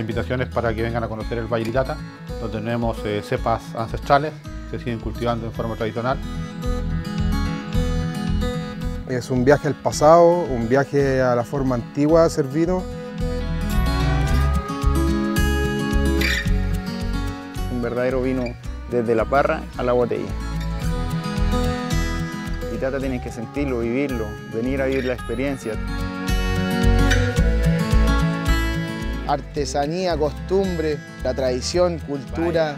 la invitación es para que vengan a conocer el Valle Litata, donde tenemos eh, cepas ancestrales que se siguen cultivando en forma tradicional. Es un viaje al pasado, un viaje a la forma antigua de hacer vino. Un verdadero vino desde la parra a la botella. Litata tienes que sentirlo, vivirlo, venir a vivir la experiencia artesanía, costumbre, la tradición, cultura.